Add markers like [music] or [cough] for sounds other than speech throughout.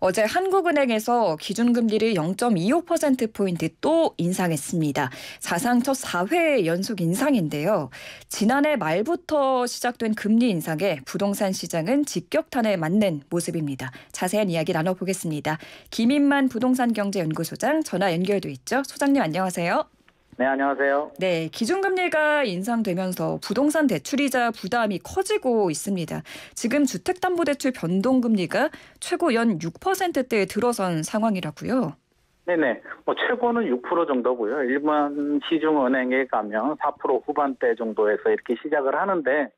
어제 한국은행에서 기준금리를 0.25%포인트 또 인상했습니다. 사상 첫 4회 연속 인상인데요. 지난해 말부터 시작된 금리 인상에 부동산 시장은 직격탄에 맞는 모습입니다. 자세한 이야기 나눠보겠습니다. 김인만 부동산경제연구소장 전화 연결돼 있죠. 소장님 안녕하세요. 네, 안녕하세요. 네, 기준금리가 인상되면서 부동산 대출이자 부담이 커지고 있습니다. 지금 주택담보대출 변동금리가 최고 연 6%대에 들어선 상황이라고요. 네네. 뭐 최고는 6% 정도고요. 일반 시중은행에 가면 4% 후반대 정도에서 이렇게 시작을 하는데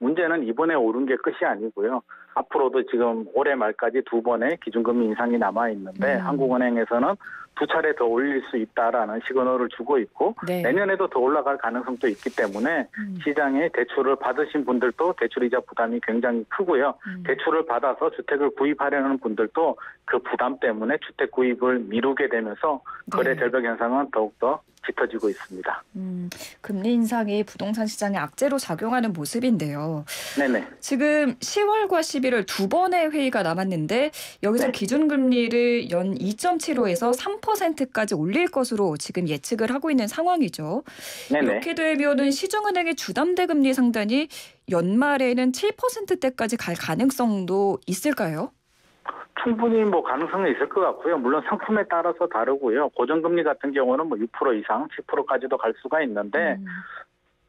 문제는 이번에 오른 게 끝이 아니고요. 앞으로도 지금 올해 말까지 두 번의 기준금리 인상이 남아 있는데 음. 한국은행에서는 두 차례 더 올릴 수 있다라는 시그널을 주고 있고 네. 내년에도 더 올라갈 가능성도 있기 때문에 음. 시장에 대출을 받으신 분들도 대출이자 부담이 굉장히 크고요. 음. 대출을 받아서 주택을 구입하려는 분들도 그 부담 때문에 주택 구입을 미루게 되면서 거래 네. 절벽 현상은 더욱더 짙어지고 있습니다. 음, 금리 인상이 부동산 시장에 악재로 작용하는 모습인데요. 네네. 지금 10월과 11월 두 번의 회의가 남았는데 여기서 네. 기준금리를 연 2.75에서 3%까지 올릴 것으로 지금 예측을 하고 있는 상황이죠. 네네. 이렇게 되면은 시중은행의 주담대 금리 상단이 연말에는 7%대까지 갈 가능성도 있을까요? 충분히 뭐 가능성은 있을 것 같고요. 물론 상품에 따라서 다르고요. 고정금리 같은 경우는 뭐 6% 이상, 10%까지도 갈 수가 있는데 음.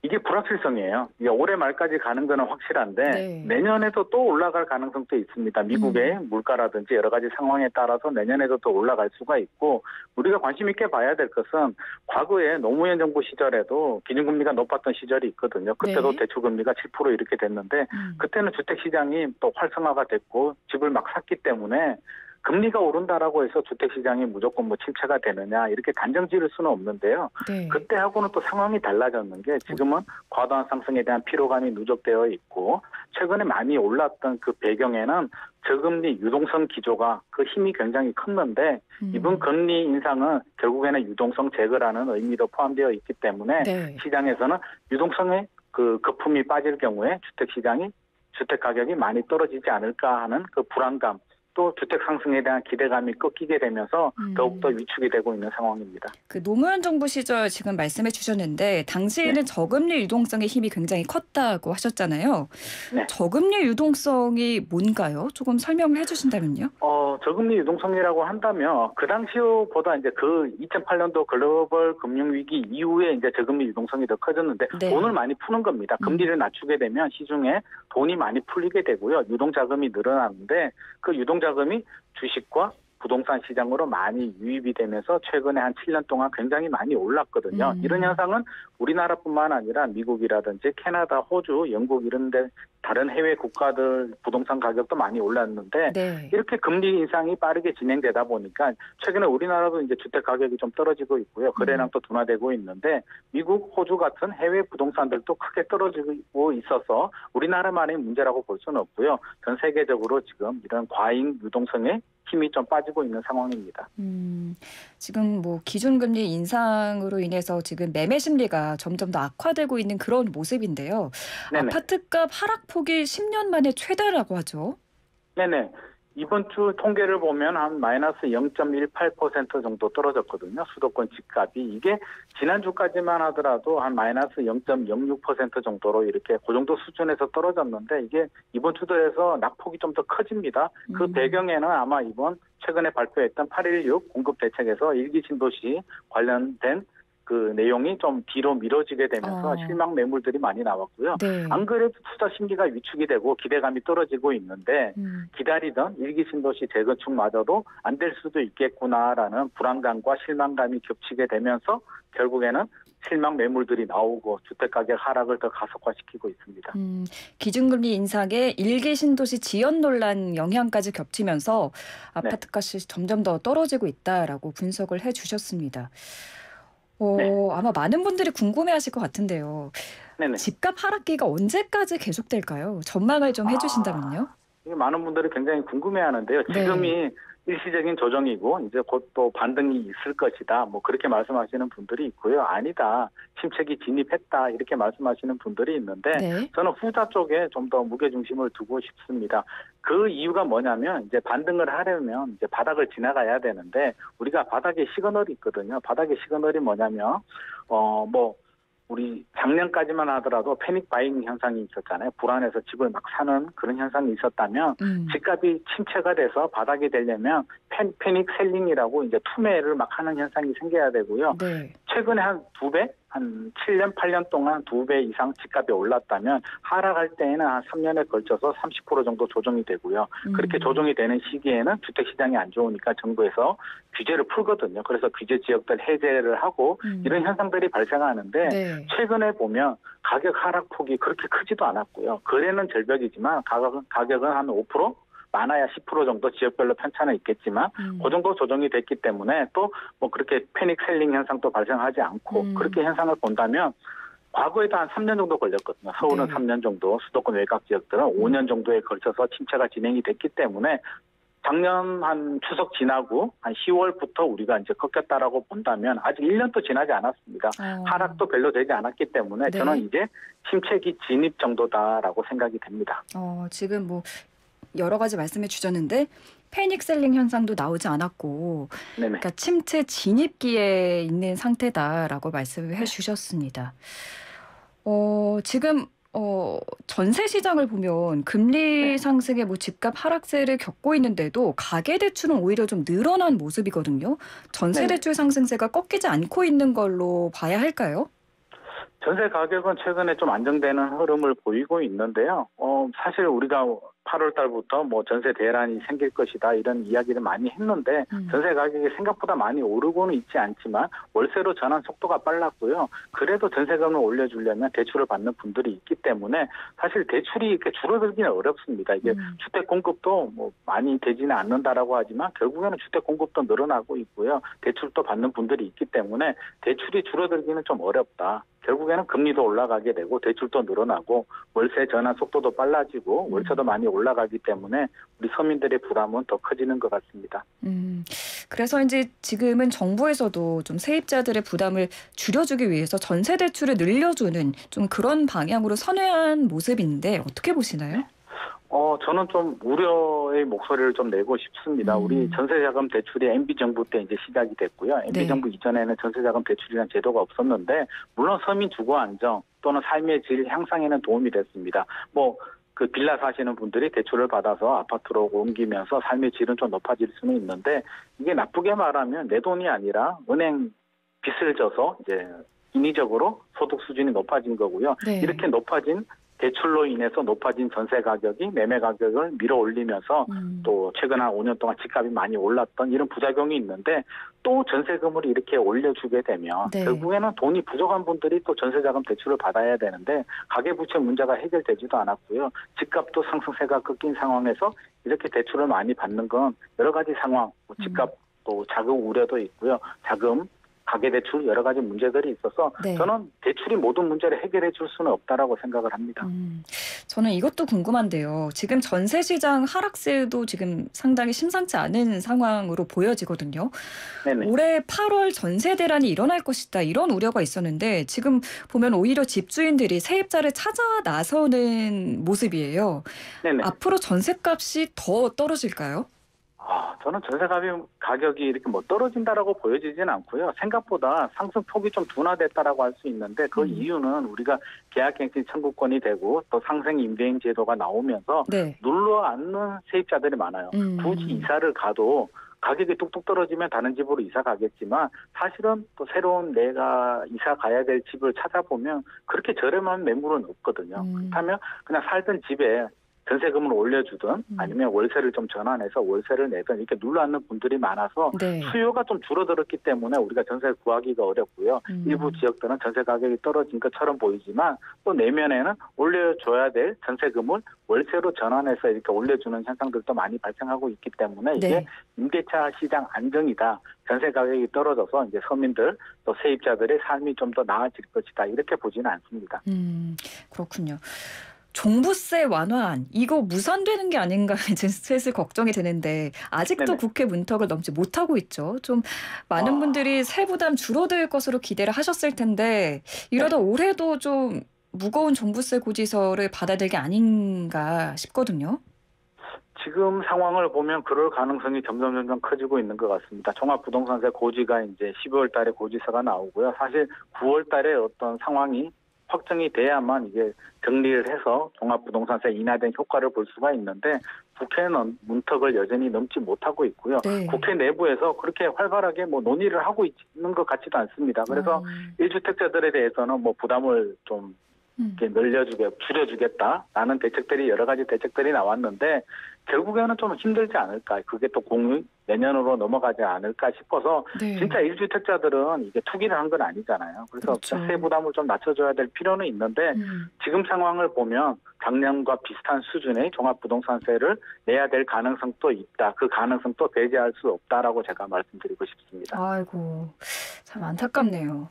이게 불확실성이에요. 이게 올해 말까지 가는 거는 확실한데 네. 내년에도 또 올라갈 가능성도 있습니다. 미국의 음. 물가라든지 여러 가지 상황에 따라서 내년에도 또 올라갈 수가 있고 우리가 관심 있게 봐야 될 것은 과거에 노무현 정부 시절에도 기준금리가 높았던 시절이 있거든요. 그때도 네. 대출금리가 7% 이렇게 됐는데 음. 그때는 주택시장이 또 활성화가 됐고 집을 막 샀기 때문에 금리가 오른다라고 해서 주택 시장이 무조건 뭐 침체가 되느냐 이렇게 단정 지을 수는 없는데요. 네. 그때하고는 또 상황이 달라졌는 게 지금은 과도한 상승에 대한 피로감이 누적되어 있고 최근에 많이 올랐던 그 배경에는 저금리 유동성 기조가 그 힘이 굉장히 컸는데 음. 이번 금리 인상은 결국에는 유동성 제거라는 의미도 포함되어 있기 때문에 네. 시장에서는 유동성의 그 거품이 빠질 경우에 주택 시장이 주택 가격이 많이 떨어지지 않을까 하는 그 불안감 또 주택 상승에 대한 기대감이 꺾이게 되면서 음. 더욱더 위축이 되고 있는 상황입니다. 그 노무현 정부 시절 지금 말씀해 주셨는데 당시에는 네. 저금리 유동성의 힘이 굉장히 컸다고 하셨잖아요. 네. 저금리 유동성이 뭔가요? 조금 설명을 해 주신다면요. 어, 저금리 유동성이라고 한다면 그 당시보다 이제 그 2008년도 글로벌 금융 위기 이후에 이제 저금리 유동성이 더 커졌는데 네. 돈을 많이 푸는 겁니다. 음. 금리를 낮추게 되면 시중에 돈이 많이 풀리게 되고요. 유동 자금이 늘어나는데 그 유동 자금 이 주식과 부동산 시장으로 많이 유입이 되면서 최근에 한 7년 동안 굉장히 많이 올랐거든요. 음. 이런 현상은 우리나라뿐만 아니라 미국이라든지 캐나다, 호주, 영국 이런 데 다른 해외 국가들 부동산 가격도 많이 올랐는데 네. 이렇게 금리 인상이 빠르게 진행되다 보니까 최근에 우리나라도 이제 주택 가격이 좀 떨어지고 있고요. 거래량도 음. 둔화되고 있는데 미국, 호주 같은 해외 부동산들도 크게 떨어지고 있어서 우리나라만의 문제라고 볼 수는 없고요. 전 세계적으로 지금 이런 과잉 유동성에 힘이 좀 빠지고 있는 상황입니다. 음, 지금 뭐 기준금리 인상으로 인해서 지금 매매 심리가 점점 더 악화되고 있는 그런 모습인데요. 네네. 아파트값 하락폭이 10년 만에 최다라고 하죠. 네네. 이번 주 통계를 보면 한 마이너스 0.18% 정도 떨어졌거든요. 수도권 집값이. 이게 지난주까지만 하더라도 한 마이너스 0.06% 정도로 이렇게 그 정도 수준에서 떨어졌는데 이게 이번 주도에서 낙폭이 좀 더 커집니다. 그 음. 배경에는 아마 이번 최근에 발표했던 816 공급 대책에서 일기 신도시 관련된 그 내용이 좀 뒤로 미뤄지게 되면서 어. 실망 매물들이 많이 나왔고요. 네. 안 그래도 투자 심리가 위축이 되고 기대감이 떨어지고 있는데 음. 기다리던 일기 신도시 재건축마저도 안 될 수도 있겠구나라는 불안감과 실망감이 겹치게 되면서 결국에는 실망 매물들이 나오고 주택 가격 하락을 더 가속화시키고 있습니다. 음, 기준금리 인상에 일기 신도시 지연 논란 영향까지 겹치면서 아파트 값이 네. 점점 더 떨어지고 있다라고 분석을 해주셨습니다. 어, 네. 아마 많은 분들이 궁금해하실 것 같은데요. 네네. 집값 하락기가 언제까지 계속될까요? 전망을 좀 해주신다면요. 아, 이게 많은 분들이 굉장히 궁금해하는데요. 네. 지금이 일시적인 조정이고 이제 곧 또 반등이 있을 것이다. 뭐 그렇게 말씀하시는 분들이 있고요. 아니다. 침체기 진입했다. 이렇게 말씀하시는 분들이 있는데 네. 저는 후자 쪽에 좀 더 무게 중심을 두고 싶습니다. 그 이유가 뭐냐면 이제 반등을 하려면 이제 바닥을 지나가야 되는데 우리가 바닥에 시그널이 있거든요. 바닥에 시그널이 뭐냐면 어뭐 우리 작년까지만 하더라도 panic buying 현상이 있었잖아요. 불안해서 집을 막 사는 그런 현상이 있었다면 음. 집값이 침체가 돼서 바닥이 되려면 패, panic selling이라고 이제 투매를 막 하는 현상이 생겨야 되고요. 네. 최근에 한 두 배, 한 7년, 8년 동안 두 배 이상 집값이 올랐다면 하락할 때에는 한 3년에 걸쳐서 30% 정도 조정이 되고요. 그렇게 음. 조정이 되는 시기에는 주택 시장이 안 좋으니까 정부에서 규제를 풀거든요. 그래서 규제 지역들 해제를 하고 음. 이런 현상들이 발생하는데 네. 최근에 보면 가격 하락폭이 그렇게 크지도 않았고요. 거래는 절벽이지만 가격은 가격은 한 5% 많아야 10% 정도 지역별로 편차는 있겠지만 음. 그 정도 조정이 됐기 때문에 또 뭐 그렇게 패닉 셀링 현상도 발생하지 않고 음. 그렇게 현상을 본다면 과거에도 한 3년 정도 걸렸거든요. 서울은 네. 3년 정도, 수도권 외곽 지역들은 5년 정도에 걸쳐서 침체가 진행이 됐기 때문에 작년 한 추석 지나고 한 10월부터 우리가 이제 꺾였다라고 본다면 아직 1년도 지나지 않았습니다. 어. 하락도 별로 되지 않았기 때문에 네. 저는 이제 침체기 진입 정도다라고 생각이 됩니다. 어, 지금 뭐 여러 가지 말씀해 주셨는데 패닉 셀링 현상도 나오지 않았고 네네. 그러니까 침체 진입기에 있는 상태다라고 말씀을 해 주셨습니다. 어, 지금 어, 전세 시장을 보면 금리 네. 상승에 뭐 집값 하락세를 겪고 있는데도 가계 대출은 오히려 좀 늘어난 모습이거든요. 전세 네. 대출 상승세가 꺾이지 않고 있는 걸로 봐야 할까요? 전세 가격은 최근에 좀 안정되는 흐름을 보이고 있는데요. 어, 사실 우리가 8월 달부터 뭐 전세 대란이 생길 것이다 이런 이야기를 많이 했는데 음. 전세 가격이 생각보다 많이 오르고는 있지 않지만 월세로 전환 속도가 빨랐고요. 그래도 전세금을 올려주려면 대출을 받는 분들이 있기 때문에 사실 대출이 이렇게 줄어들기는 어렵습니다. 이게 음. 주택 공급도 뭐 많이 되지는 않는다라고 하지만 결국에는 주택 공급도 늘어나고 있고요. 대출도 받는 분들이 있기 때문에 대출이 줄어들기는 좀 어렵다. 결국에는 금리도 올라가게 되고 대출도 늘어나고 월세 전환 속도도 빨라지고 음. 월세도 많이 올라가기 때문에 우리 서민들의 부담은 더 커지는 것 같습니다. 음, 그래서 이제 지금은 정부에서도 좀 세입자들의 부담을 줄여주기 위해서 전세 대출을 늘려주는 좀 그런 방향으로 선회한 모습인데 어떻게 보시나요? 어, 저는 좀 우려의 목소리를 좀 내고 싶습니다. 음. 우리 전세자금 대출이 MB 정부 때 이제 시작이 됐고요. MB 네. 정부 이전에는 전세자금 대출이라는 제도가 없었는데 물론 서민 주거 안정 또는 삶의 질 향상에는 도움이 됐습니다. 뭐그 빌라 사시는 분들이 대출을 받아서 아파트로 옮기면서 삶의 질은 좀 높아질 수는 있는데 이게 나쁘게 말하면 내 돈이 아니라 은행 빚을 져서 이제 인위적으로 소득 수준이 높아진 거고요. 네. 이렇게 높아진 대출로 인해서 높아진 전세 가격이 매매 가격을 밀어 올리면서 음, 또 최근 한 5년 동안 집값이 많이 올랐던 이런 부작용이 있는데 또 전세금을 이렇게 올려주게 되면 네. 결국에는 돈이 부족한 분들이 또 전세자금 대출을 받아야 되는데 가계부채 문제가 해결되지도 않았고요. 집값도 상승세가 꺾인 상황에서 이렇게 대출을 많이 받는 건 여러 가지 상황, 뭐 집값 또 자금 우려도 있고요. 자금 가계 대출 여러 가지 문제들이 있어서 네. 저는 대출이 모든 문제를 해결해 줄 수는 없다라고 생각을 합니다. 음, 저는 이것도 궁금한데요. 지금 전세 시장 하락세도 지금 상당히 심상치 않은 상황으로 보여지거든요. 네네. 올해 8월 전세 대란이 일어날 것이다 이런 우려가 있었는데 지금 보면 오히려 집주인들이 세입자를 찾아 나서는 모습이에요. 네네. 앞으로 전세값이 더 떨어질까요? 아, 저는 전세 가격 가격이 이렇게 뭐 떨어진다라고 보여지진 않고요. 생각보다 상승 폭이 좀 둔화됐다라고 할 수 있는데 그 음. 이유는 우리가 계약갱신 청구권이 되고 또 상생 임대인 제도가 나오면서 네. 눌러 앉는 세입자들이 많아요. 음. 굳이 이사를 가도 가격이 뚝뚝 떨어지면 다른 집으로 이사 가겠지만 사실은 또 새로운 내가 이사 가야 될 집을 찾아보면 그렇게 저렴한 매물은 없거든요. 음. 그렇다면 그냥 살던 집에 전세금을 올려주든 음. 아니면 월세를 좀 전환해서 월세를 내든 이렇게 눌러앉는 분들이 많아서 네. 수요가 좀 줄어들었기 때문에 우리가 전세를 구하기가 어렵고요. 음. 일부 지역들은 전세 가격이 떨어진 것처럼 보이지만 또 내면에는 올려줘야 될 전세금을 월세로 전환해서 이렇게 올려주는 현상들도 많이 발생하고 있기 때문에 이게 네. 임대차 시장 안정이다. 전세 가격이 떨어져서 이제 서민들 또 세입자들의 삶이 좀 더 나아질 것이다. 이렇게 보지는 않습니다. 음, 그렇군요. 종부세 완화안 이거 무산되는 게 아닌가 [laughs] 이제 슬슬 걱정이 되는데 아직도 네네. 국회 문턱을 넘지 못하고 있죠. 좀 많은 아. 분들이 세 부담 줄어들 것으로 기대를 하셨을 텐데 이러다 올해도 좀 무거운 종부세 고지서를 받아야 될게 아닌가 싶거든요. 지금 상황을 보면 그럴 가능성이 점점 점점 커지고 있는 것 같습니다. 종합부동산세 고지가 이제 12월 달에 고지서가 나오고요. 사실 9월 달에 어떤 상황이 확정이 돼야만 이게 정리를 해서 종합부동산세 인하된 효과를 볼 수가 있는데 국회는 문턱을 여전히 넘지 못하고 있고요. 네. 국회 내부에서 그렇게 활발하게 뭐 논의를 하고 있는 것 같지도 않습니다. 그래서 음, 1주택자들에 대해서는 뭐 부담을 좀 음. 이렇게 늘려주게 줄여주겠다라는 대책들이 여러 가지 대책들이 나왔는데 결국에는 좀 힘들지 않을까 그게 또 공유 내년으로 넘어가지 않을까 싶어서 네. 진짜 1주택자들은 이게 투기를 한 건 아니잖아요. 그래서 그렇죠. 세 부담을 좀 낮춰줘야 될 필요는 있는데 음. 지금 상황을 보면 작년과 비슷한 수준의 종합부동산세를 내야 될 가능성도 있다. 그 가능성도 배제할 수 없다라고 제가 말씀드리고 싶습니다. 아이고 참 안타깝네요.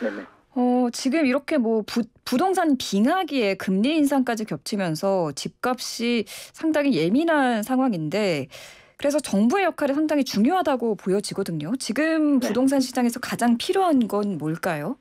네네. 어, 지금 이렇게 뭐 부, 부동산 빙하기에 금리 인상까지 겹치면서 집값이 상당히 예민한 상황인데 그래서 정부의 역할이 상당히 중요하다고 보여지거든요. 지금 네. 부동산 시장에서 가장 필요한 건 뭘까요?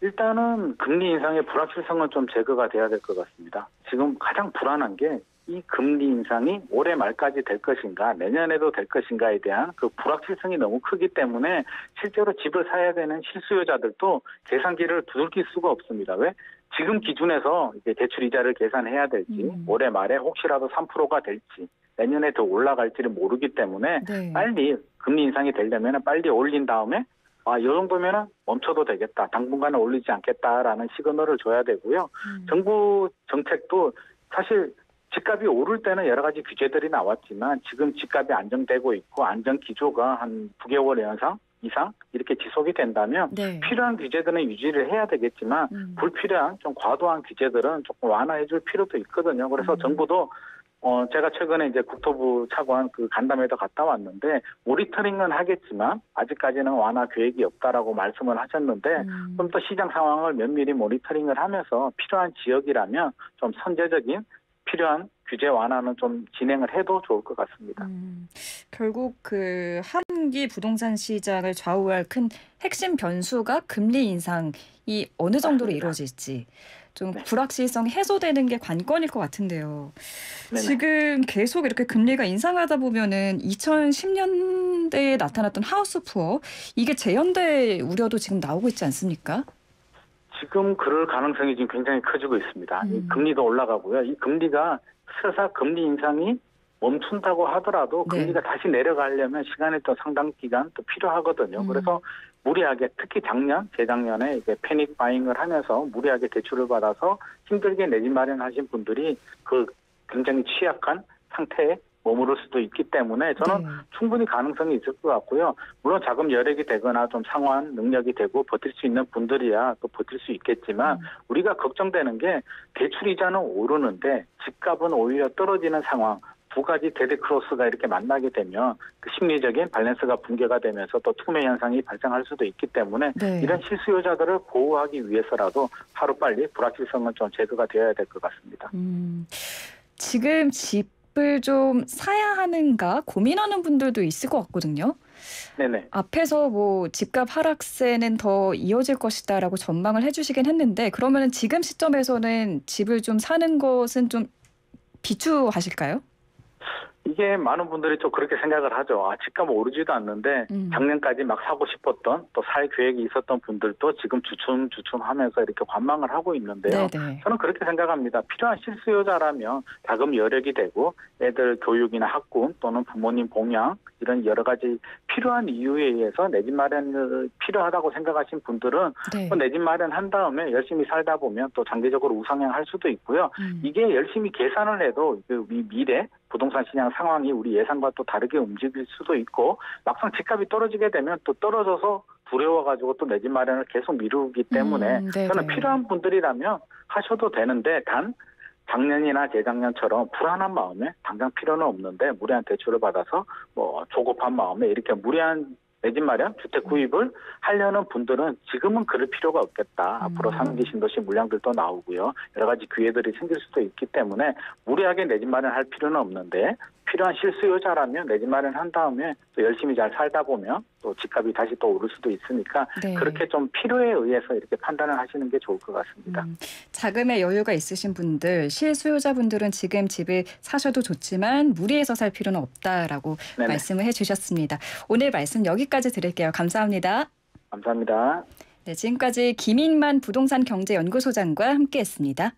일단은 금리 인상의 불확실성은 좀 제거가 돼야 될 것 같습니다. 지금 가장 불안한 게 이 금리 인상이 올해 말까지 될 것인가, 내년에도 될 것인가에 대한 그 불확실성이 너무 크기 때문에 실제로 집을 사야 되는 실수요자들도 계산기를 두들길 수가 없습니다. 왜? 지금 기준에서 이제 대출 이자를 계산해야 될지, 음. 올해 말에 혹시라도 3%가 될지, 내년에 더 올라갈지를 모르기 때문에 네. 빨리 금리 인상이 되려면 빨리 올린 다음에 아, 이 정도면은 멈춰도 되겠다. 당분간은 올리지 않겠다라는 시그널을 줘야 되고요. 음. 정부 정책도 사실 집값이 오를 때는 여러 가지 규제들이 나왔지만 지금 집값이 안정되고 있고 안정 기조가 한 9개월 연상 이상 이렇게 지속이 된다면 네. 필요한 규제들은 유지를 해야 되겠지만 음. 불필요한 좀 과도한 규제들은 조금 완화해 줄 필요도 있거든요. 그래서 음. 정부도 어 제가 최근에 이제 국토부 차관 그 간담회도 갔다 왔는데 모니터링은 하겠지만 아직까지는 완화 계획이 없다라고 말씀을 하셨는데 음. 좀더 시장 상황을 면밀히 모니터링을 하면서 필요한 지역이라면 좀 선제적인 필요한 규제 완화는 좀 진행을 해도 좋을 것 같습니다. 음, 결국 그 하반기 부동산 시장을 좌우할 큰 핵심 변수가 금리 인상이 어느 정도로 맞습니다. 이루어질지 좀 네. 불확실성이 해소되는 게 관건일 것 같은데요. 네네. 지금 계속 이렇게 금리가 인상하다 보면은 2010년대에 나타났던 하우스 푸어 이게 재현될 우려도 지금 나오고 있지 않습니까? 지금 그럴 가능성이 지금 굉장히 커지고 있습니다. 이 음. 금리도 올라가고요. 이 금리가 설사 금리 인상이 멈춘다고 하더라도 네. 금리가 다시 내려가려면 시간이 또 상당 기간 또 필요하거든요. 음. 그래서 무리하게 특히 작년, 재작년에 이제 panic buying을 하면서 무리하게 대출을 받아서 힘들게 내 집 마련하신 분들이 그 굉장히 취약한 상태에 머무를 수도 있기 때문에 저는 네. 충분히 가능성이 있을 것 같고요. 물론 자금 여력이 되거나 좀 상환 능력이 되고 버틸 수 있는 분들이야 또 버틸 수 있겠지만 음. 우리가 걱정되는 게 대출 이자는 오르는데 집값은 오히려 떨어지는 상황. 두 가지 dead cross가 이렇게 만나게 되면 그 심리적인 밸런스가 붕괴가 되면서 또 투매 현상이 발생할 수도 있기 때문에 네. 이런 실수요자들을 보호하기 위해서라도 하루빨리 불확실성은 좀 제거가 되어야 될 것 같습니다. 음, 지금 집 을 좀 사야 하는가 고민하는 분들도 있을 것 같거든요. 네네. 앞에서 뭐 집값 하락세는 더 이어질 것이다라고 전망을 해주시긴 했는데 그러면 지금 시점에서는 집을 좀 사는 것은 좀 비추하실까요? 이게 많은 분들이 또 그렇게 생각을 하죠. 아, 집값 오르지도 않는데 음. 작년까지 막 사고 싶었던 또 살 계획이 있었던 분들도 지금 주춤주춤 하면서 이렇게 관망을 하고 있는데요. 네네. 저는 그렇게 생각합니다. 필요한 실수요자라면 자금 여력이 되고 애들 교육이나 학군 또는 부모님 봉양 이런 여러 가지 필요한 이유에 의해서 내 집 마련을 필요하다고 생각하신 분들은 네. 내집 마련한 다음에 열심히 살다 보면 또 장기적으로 우상향할 수도 있고요. 음. 이게 열심히 계산을 해도 그 미- 미래 부동산 시장 상황이 우리 예상과 또 다르게 움직일 수도 있고 막상 집값이 떨어지게 되면 또 떨어져서 두려워가지고 또 내 집 마련을 계속 미루기 때문에 음, 네네. 저는 필요한 분들이라면 하셔도 되는데 단 작년이나 재작년처럼 불안한 마음에 당장 필요는 없는데 무리한 대출을 받아서 뭐 조급한 마음에 이렇게 무리한 내 집 마련, 주택 구입을 하려는 분들은 지금은 그럴 필요가 없겠다. 앞으로 음. 상기 신도시 물량들도 나오고요. 여러 가지 기회들이 생길 수도 있기 때문에 무리하게 내 집 마련할 필요는 없는데 필요한 실수요자라면 내 집 마련한 다음에 또 열심히 잘 살다 보면 또 집값이 다시 또 오를 수도 있으니까 네. 그렇게 좀 필요에 의해서 이렇게 판단을 하시는 게 좋을 것 같습니다. 음, 자금의 여유가 있으신 분들, 실수요자분들은 지금 집을 사셔도 좋지만 무리해서 살 필요는 없다라고 네네. 말씀을 해주셨습니다. 오늘 말씀 여기까지 드릴게요. 감사합니다. 감사합니다. 네, 지금까지 김인만 부동산 경제연구소장과 함께했습니다.